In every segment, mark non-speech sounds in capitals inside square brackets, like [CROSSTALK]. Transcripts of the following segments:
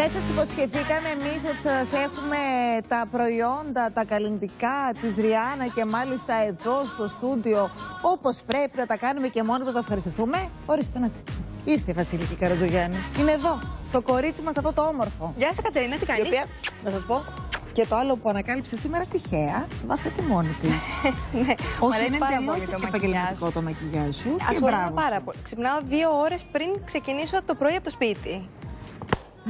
Δεν σας υποσχεθήκαμε εμείς ότι θα σας έχουμε τα προϊόντα, τα καλλιντικά της Ριάννα και μάλιστα εδώ στο στούντιο όπως πρέπει να τα κάνουμε και μόνοι μας να ευχαριστηθούμε. Ορίστε να Ήρθε η Βασιλική Καραζογιάννη. Είναι εδώ. Το κορίτσι μας αυτό το όμορφο. Γεια σας Κατερίνα, τι κάνεις; Η οποία, να σας πω, και το άλλο που ανακάλυψε σήμερα τυχαία, βάφεται μόνη της. [LAUGHS] ναι, Όχι, είναι πάρα πολύ το επαγγελματικό το μακιγιάζ σου. Ασχολούμαι πάρα πολύ. Ξυπνάω δύο ώρες πριν ξεκινήσω το πρωί από το σπίτι.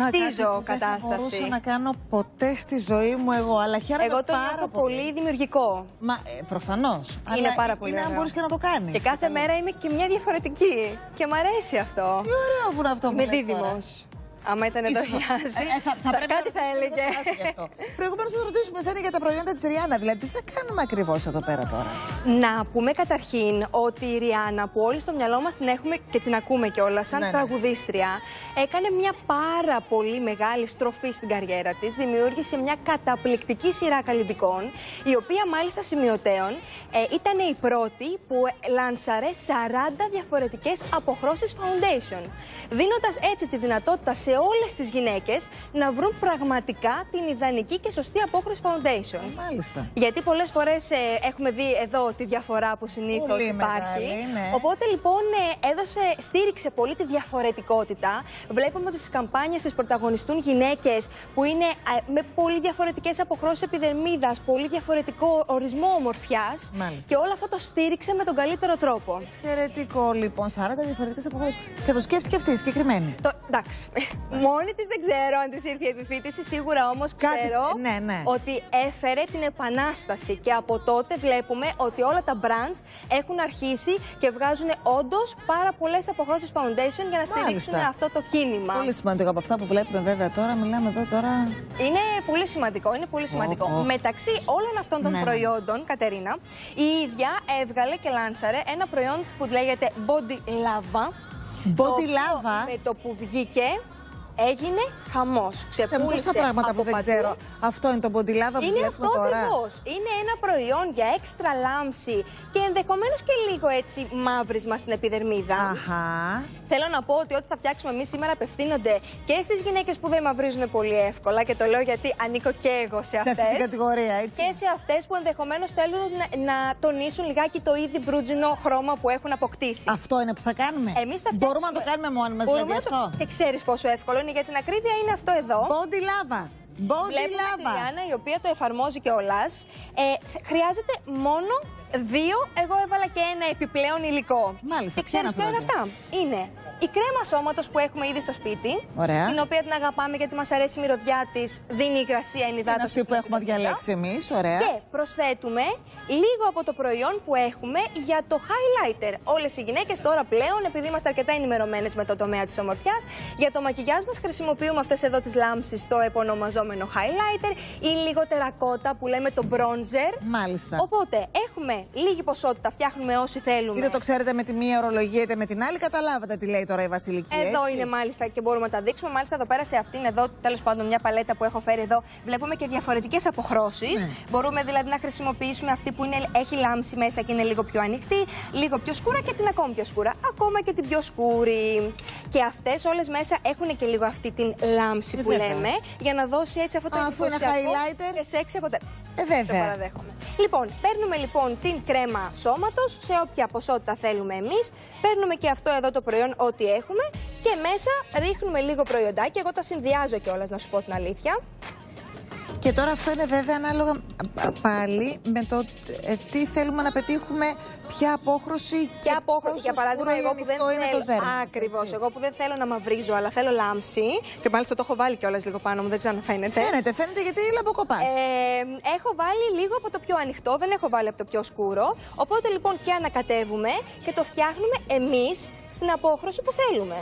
Χτίζω κατάσταση. Δεν μπορούσα να κάνω ποτέ στη ζωή μου εγώ, αλλά χαίρομαι Εγώ το πάρα πολύ. πολύ δημιουργικό. Μα ε, προφανώς. Είναι πάρα πολύ. Είναι αν μπορείς και να το κάνεις. Και κάθε μέρα είμαι και μια διαφορετική. Και μου αρέσει αυτό. Τι ωραίο που είναι αυτό που Είμαι δίδυμος. Άμα ήταν εδώ η Άζη, ε, θα, θα, κάτι θα έλεγε. Προηγουμένως θα ρωτήσουμε εσένα για τα προϊόντα της Ριάννα. Δηλαδή, τι θα κάνουμε ακριβώς εδώ πέρα τώρα; Να πούμε καταρχήν ότι η Ριάννα, που όλοι στο μυαλό μας την έχουμε και την ακούμε κιόλας, σαν ναι, ναι. τραγουδίστρια, έκανε μια πάρα πολύ μεγάλη στροφή στην καριέρα της. Δημιούργησε μια καταπληκτική σειρά καλλιτικών, η οποία μάλιστα σημειωτέων ε, ήταν η πρώτη που λανσαρέ 40 διαφορετικές αποχρώσεις foundation. Δίνοντας έτσι τη δυνατότητα σε όλες τις γυναίκες να βρουν πραγματικά την ιδανική και σωστή απόχρωση foundation. Μάλιστα. Γιατί πολλές φορές ε, έχουμε δει εδώ τη διαφορά που συνήθως υπάρχει. ναι. Οπότε λοιπόν ε, έδωσε, στήριξε πολύ τη διαφορετικότητα. Βλέπουμε ότι στις καμπάνιες της πρωταγωνιστούν γυναίκες που είναι ε, με πολύ διαφορετικές αποχρώσει επιδερμίδας, πολύ διαφορετικό ορισμό ομορφιάς. Και όλο αυτό το στήριξε με τον καλύτερο τρόπο. Εξαιρετικό λοιπόν, 40 διαφορετικές αποχρώσει. Και το σκέφτηκε αυτή συγκεκριμένη. Το, εντάξει. Μόνη της δεν ξέρω αν της ήρθε η επιφύτηση. Σίγουρα όμως ξέρω ναι, ναι. ότι έφερε την επανάσταση. Και από τότε βλέπουμε ότι όλα τα brands έχουν αρχίσει και βγάζουν όντως πάρα πολλές αποχρώσεις foundation για να στηρίξουν αυτό το κίνημα. Πολύ σημαντικό από αυτά που βλέπουμε βέβαια τώρα. Μιλάμε εδώ τώρα. Είναι πολύ σημαντικό. Είναι πολύ σημαντικό. Oh, oh. Μεταξύ όλων αυτών των ναι. προϊόντων, Κατερίνα, η ίδια έβγαλε και λάνσαρε ένα προϊόν που λέγεται Body Lava. Body Lava; Με το που βγήκε, έγινε χαμός. Ξεπούλησε πόσα πράγματα που δεν παντού. ξέρω. Αυτό είναι το μποντιλάβα που Είναι βλέπουμε αυτό τώρα. ακριβώς. Είναι ένα προϊόν για έξτρα λάμψη και ενδεχομένως και λίγο έτσι μαύρισμα στην επιδερμίδα. Αχα. Θέλω να πω ότι ό,τι θα φτιάξουμε εμείς σήμερα απευθύνονται και στις γυναίκες που δεν μαυρίζουν πολύ εύκολα και το λέω γιατί ανήκω και εγώ σε αυτέ. Σε αυτή την κατηγορία, έτσι. Και σε αυτές που ενδεχομένως θέλουν να, να, τονίσουν λιγάκι το ήδη μπρούτζινο χρώμα που έχουν αποκτήσει. Αυτό είναι που θα κάνουμε. Εμείς θα Μπορούμε να το κάνουμε μόνοι μας, δηλαδή αυτό. Το... Και ξέρεις πόσο εύκολο είναι για την ακρίβεια είναι αυτό εδώ. Body lava. Body Βλέπουμε lava. τη Ριάννα η οποία το εφαρμόζει κιόλας. Ε, χρειάζεται μόνο δύο. Εγώ έβαλα και ένα επιπλέον υλικό. Μάλιστα, Και ξέρεις ποιο είναι αυτά; Είναι η κρέμα σώματος που έχουμε ήδη στο σπίτι. Ωραία. Την οποία την αγαπάμε γιατί μας αρέσει η μυρωδιά της, δίνει υγρασία, ενυδάτωση. Είναι αυτή που έχουμε διαλέξει εμείς. Ωραία. Και προσθέτουμε λίγο από το προϊόν που έχουμε για το highlighter. Όλες οι γυναίκες τώρα πλέον, επειδή είμαστε αρκετά ενημερωμένες με το τομέα της ομορφιάς, για το μακιγιάζ μας χρησιμοποιούμε αυτές εδώ τις λάμψεις στο επωνομαζόμενο highlighter ή λίγο τερακότα που λέμε το bronzer. Μάλιστα. Οπότε έχουμε λίγη ποσότητα, φτιάχνουμε όσοι θέλουμε. Είτε το ξέρετε με τη μία ορολογία είτε με την άλλη, καταλάβατε τι λέει τώρα η Βασιλική. Εδώ έτσι; είναι μάλιστα και μπορούμε να τα δείξουμε. Μάλιστα εδώ πέρα σε αυτήν εδώ, τέλος πάντων, μια παλέτα που έχω φέρει εδώ, βλέπουμε και διαφορετικές αποχρώσεις. Ναι. Μπορούμε δηλαδή να χρησιμοποιήσουμε αυτή που είναι, έχει λάμψη μέσα και είναι λίγο πιο ανοιχτή, λίγο πιο σκούρα και την ακόμη πιο σκούρα. Ακόμα και την πιο σκούρη. Και αυτές όλες μέσα έχουν και λίγο αυτή την λάμψη Ε, που βέβαια. λέμε, για να δώσει έτσι αυτό το Α, αφού είναι εντυπωσιακό highlighter. Και σεξι αποτέλεσμα. Ε, βέβαια. Το παραδέχομαι. Λοιπόν, παίρνουμε λοιπόν την κρέμα σώματος σε όποια ποσότητα θέλουμε εμείς. Παίρνουμε και αυτό εδώ το προϊόν, ό,τι έχουμε. Και μέσα ρίχνουμε λίγο προϊοντάκι. Εγώ τα συνδυάζω κιόλας, να σου πω την αλήθεια. Και τώρα αυτό είναι βέβαια ανάλογα α, πάλι με το ε, τι θέλουμε να πετύχουμε, ποια απόχρωση Και απόχρωση. Για παράδειγμα, εγώ που δεν είναι το θέλω. δέρμα. μας, Ακριβώς. έτσι. Εγώ που δεν θέλω να μαυρίζω, αλλά θέλω λάμψη. Και μάλιστα το έχω βάλει κιόλας λίγο πάνω μου, δεν ξέρω αν φαίνεται. Φαίνεται, φαίνεται γιατί λαμποκοπάς. Ε, έχω βάλει λίγο από το πιο ανοιχτό, δεν έχω βάλει από το πιο σκούρο. Οπότε λοιπόν και ανακατεύουμε και το φτιάχνουμε εμείς στην απόχρωση που θέλουμε.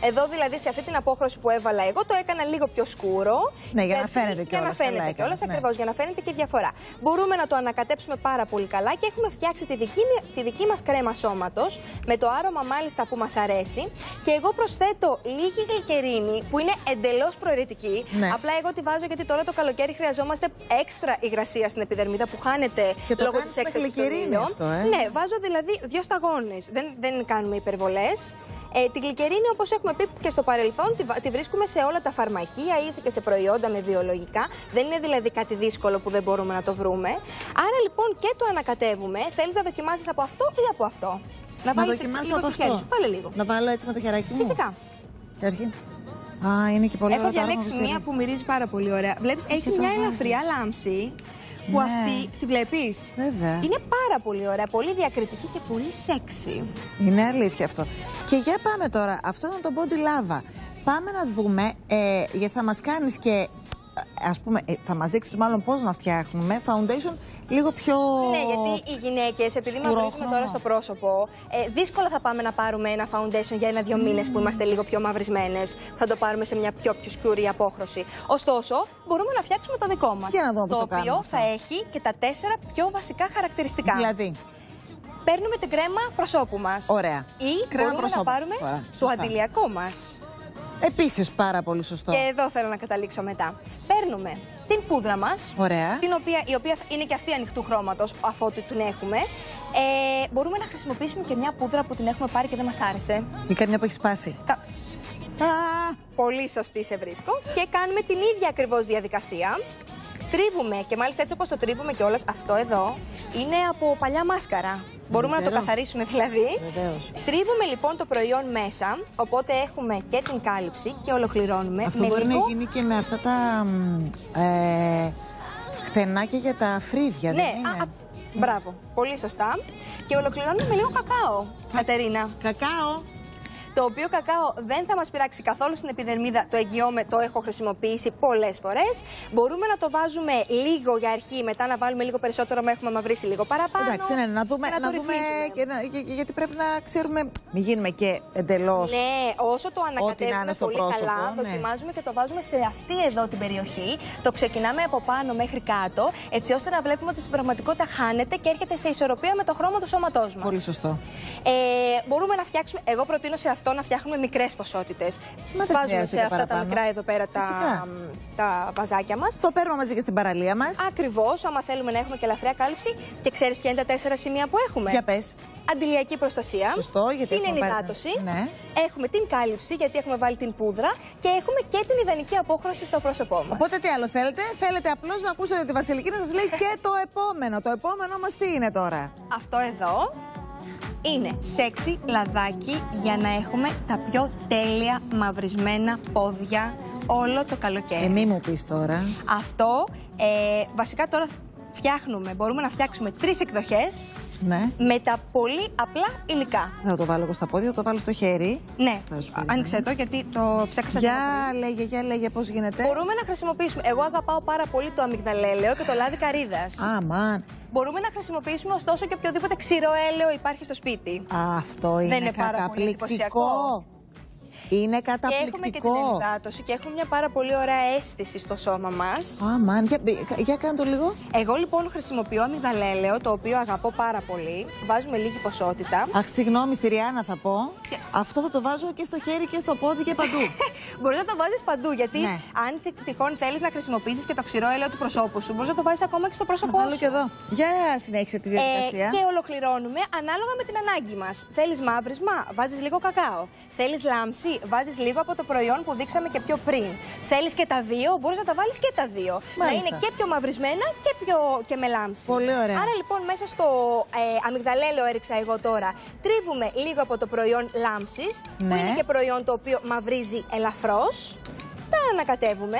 Εδώ δηλαδή σε αυτή την απόχρωση που έβαλα εγώ το έκανα λίγο πιο σκούρο. Ναι, για να γιατί- φαίνεται Για κιόλας, να φαίνεται καλά κιόλας, έκανες, ναι. ακριβώς, για να φαίνεται και διαφορά. Μπορούμε να το ανακατέψουμε πάρα πολύ καλά και έχουμε φτιάξει τη δική, τη δική μας κρέμα σώματος με το άρωμα μάλιστα που μας αρέσει. Και εγώ προσθέτω λίγη γλυκερίνη που είναι εντελώς προαιρετική. Ναι. Απλά εγώ τη βάζω γιατί τώρα το καλοκαίρι χρειαζόμαστε έξτρα υγρασία στην επιδερμίδα που χάνεται Και το λόγω κάνεις της με έκθεσης γλυκερίνη αυτό, ε; Ναι, βάζω δηλαδή δύο σταγόνες. Δεν, δεν κάνουμε υπερβολές. Ε, την γλυκερίνη, όπως έχουμε πει και στο παρελθόν, τη, τη βρίσκουμε σε όλα τα φαρμακεία ή και σε προϊόντα με βιολογικά. Δεν είναι δηλαδή κάτι δύσκολο που δεν μπορούμε να το βρούμε. Άρα λοιπόν και το ανακατεύουμε. Θέλεις να δοκιμάσεις από αυτό ή από αυτό; Να, να δοκιμάσω από αυτό. Σου. Πάλε λίγο. Να βάλω έτσι με το χεράκι μου. Φυσικά. Αρχή. Α, είναι και πολύ Έχω διαλέξει μία που μυρίζει πάρα πολύ ωραία. Βλέπεις, έχει μια ελαφριά λάμψη που ναι. αυτή τη βλέπεις. Βέβαια. Είναι πάρα πολύ ωραία, πολύ διακριτική και πολύ σεξι. Είναι αλήθεια αυτό. Και για πάμε τώρα, αυτό είναι το body lava. Πάμε να δούμε, ε, γιατί θα μας κάνεις και ας πούμε, ε, θα μας δείξεις μάλλον πώς να φτιάχνουμε foundation λίγο πιο. Ναι, γιατί οι γυναίκες, επειδή μαυρίζουμε τώρα στο πρόσωπο, ε, δύσκολα θα πάμε να πάρουμε ένα foundation για ένα-δύο μήνες που είμαστε λίγο πιο μαυρισμένες. Θα το πάρουμε σε μια πιο πιο σκουρή απόχρωση. Ωστόσο, μπορούμε να φτιάξουμε το δικό μας. Για να δούμε το, το οποίο θα έχει και τα τέσσερα πιο βασικά χαρακτηριστικά. Δηλαδή. Παίρνουμε την κρέμα προσώπου μας. Ωραία. Ή κρέμα μπορούμε προσώπου. να πάρουμε το αντιλιακό μας. Επίσης πάρα πολύ σωστό. Και εδώ θέλω να καταλήξω μετά. Παίρνουμε την πούδρα μας. Ωραία. Την οποία, η οποία είναι και αυτή ανοιχτού χρώματος, αφού την έχουμε. Ε, μπορούμε να χρησιμοποιήσουμε και μια πούδρα που την έχουμε πάρει και δεν μας άρεσε. Ή καμιά που έχεις σπάσει. Κα... Α, πολύ σωστή σε βρίσκω. Και κάνουμε την ίδια ακριβώς διαδικασία. Τρίβουμε και μάλιστα έτσι όπως το τρίβουμε κιόλας αυτό εδώ είναι από παλιά μάσκαρα. Μπορούμε να το καθαρίσουμε δηλαδή. Βεβαίως. Τρίβουμε λοιπόν το προϊόν μέσα, οπότε έχουμε και την κάλυψη και ολοκληρώνουμε. Αυτό μπορεί να γίνει και με αυτά τα ε, χτενάκια για τα φρύδια, ναι, δεν είναι; Α, μπράβο, πολύ σωστά. Και ολοκληρώνουμε με λίγο κακάο, Κατερίνα. Κακάο το οποίο κακάο δεν θα μας πειράξει καθόλου στην επιδερμίδα. Το εγγυώμαι, το έχω χρησιμοποιήσει πολλές φορές. Μπορούμε να το βάζουμε λίγο για αρχή, μετά να βάλουμε λίγο περισσότερο, με έχουμε μαυρίσει λίγο παραπάνω. Εντάξει, ναι, να δούμε, να, να δούμε και, να, γιατί πρέπει να ξέρουμε. Μην γίνουμε και εντελώς. Ναι, όσο το ανακατεύουμε πολύ πρόσωπο, καλά, ναι. δοκιμάζουμε και το βάζουμε σε αυτή εδώ την περιοχή. Το ξεκινάμε από πάνω μέχρι κάτω, έτσι ώστε να βλέπουμε ότι στην πραγματικότητα χάνεται και έρχεται σε ισορροπία με το χρώμα του σώματός μας. Πολύ σωστό. Ε, μπορούμε να φτιάξουμε, εγώ προτείνω σε αυτό να φτιάχνουμε μικρές ποσότητες. Βάζουμε σε αυτά τα μικρά εδώ πέρα τα, τα βαζάκια μας. Το παίρνουμε μαζί και στην παραλία μας. Ακριβώς, άμα θέλουμε να έχουμε και ελαφριά κάλυψη. Και ξέρεις ποια είναι τα τέσσερα σημεία που έχουμε; Για πες. Αντιλιακή προστασία. Σωστό, γιατί την ενυδάτωση. Ναι. Έχουμε την κάλυψη, γιατί έχουμε βάλει την πούδρα. Και έχουμε και την ιδανική απόχρωση στο πρόσωπό μας. Οπότε τι άλλο θέλετε; Θέλετε απλώς να ακούσετε τη Βασιλική να σας λέει και το επόμενο. Το επόμενο μας τι είναι τώρα; Αυτό εδώ είναι σεξι λαδάκι για να έχουμε τα πιο τέλεια μαυρισμένα πόδια όλο το καλοκαίρι. Ε, μη μου πεις τώρα. Αυτό, ε, βασικά τώρα φτιάχνουμε, μπορούμε να φτιάξουμε τρεις εκδοχές ναι. με τα πολύ απλά υλικά. Θα το βάλω εγώ στα πόδια, θα το βάλω στο χέρι. Ναι, άνοιξε το γιατί το ψάξα Για λέγε, για λέγε πώς γίνεται. Μπορούμε να χρησιμοποιήσουμε, εγώ αγαπάω πάρα πολύ το αμυγδαλέλαιο και το λάδι καρύδας. Αμάν. Μπορούμε να χρησιμοποιήσουμε ωστόσο και οποιοδήποτε ξηρό έλαιο υπάρχει στο σπίτι. Αυτό είναι, Δεν είναι καταπληκτικό. Είναι καταπληκτικό. Και έχουμε και την ενυδάτωση και έχουμε μια πάρα πολύ ωραία αίσθηση στο σώμα μας. Α, για, για κάνε το λίγο. Εγώ λοιπόν χρησιμοποιώ αμυγδαλέλαιο, το οποίο αγαπώ πάρα πολύ. Βάζουμε λίγη ποσότητα. Αχ, συγγνώμη, στη Ριάννα θα πω. Αυτό θα το βάζω και στο χέρι και στο πόδι και παντού. [LAUGHS] μπορεί να το βάζεις παντού, γιατί ναι. αν τυχόν θέλεις να χρησιμοποιήσεις και το ξηρό έλαιο του προσώπου σου, μπορείς να το βάζεις ακόμα και στο πρόσωπό σου. και εδώ. Για συνέχισε τη διαδικασία. Ε, και ολοκληρώνουμε ανάλογα με την ανάγκη μας. Θέλεις μαύρισμα, βάζεις λίγο κακάο. Θέλεις λάμψη, βάζεις λίγο από το προϊόν που δείξαμε και πιο πριν. Θέλεις και τα δύο, μπορείς να τα βάλεις και τα δύο. Μάλιστα. Να είναι και πιο μαυρισμένα και, πιο, και με λάμψη. Πολύ ωραία. Άρα λοιπόν μέσα στο ε, αμυγδαλέλαιο έριξα εγώ τώρα. Τρίβουμε λίγο από το προϊόν λάμψης, που ναι. είναι και προϊόν το οποίο μαυρίζει ελαφρώς. Τα ανακατεύουμε.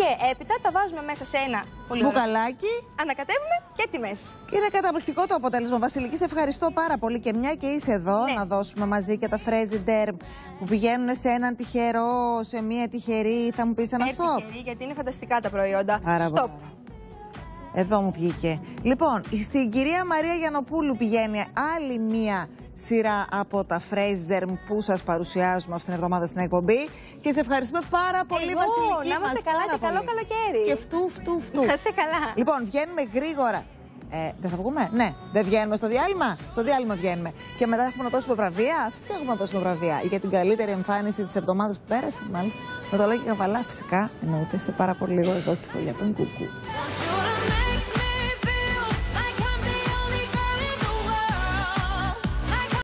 Και έπειτα τα βάζουμε μέσα σε ένα πολύ μπουκαλάκι. Ανακατεύουμε και τιμές. Είναι καταπληκτικό το αποτέλεσμα. Βασιλική, σε ευχαριστώ πάρα πολύ. Και μια και είσαι εδώ, ναι. να δώσουμε μαζί και τα Frezi Derm που πηγαίνουν σε έναν τυχερό, σε μία τυχερή. Θα μου πεις ένα stop. Τυχερή, γιατί είναι φανταστικά τα προϊόντα. Άρα, stop. Εδώ μου βγήκε. Λοιπόν, στην κυρία Μαρία Γιανοπούλου πηγαίνει άλλη μία σειρά από τα Frasderm που σας παρουσιάζουμε αυτήν την εβδομάδα στην εκπομπή. Και σε ευχαριστούμε πάρα πολύ, Εγώ, Βασιλική. Να είμαστε καλά και καλό καλοκαίρι. Και φτού, φτού, φτού. Να είσαι καλά. Λοιπόν, βγαίνουμε γρήγορα. Ε, δεν θα βγούμε, ναι. Δεν βγαίνουμε στο διάλειμμα; Στο διάλειμμα βγαίνουμε. Και μετά έχουμε να δώσουμε βραβεία; Φυσικά έχουμε να δώσουμε βραβεία. Για την καλύτερη εμφάνιση της εβδομάδας που πέρασε, μάλιστα. Με το λέγει Καβαλά, φυσικά εννοείται σε πάρα πολύ λίγο εδώ στη φωλιά των Κουκού.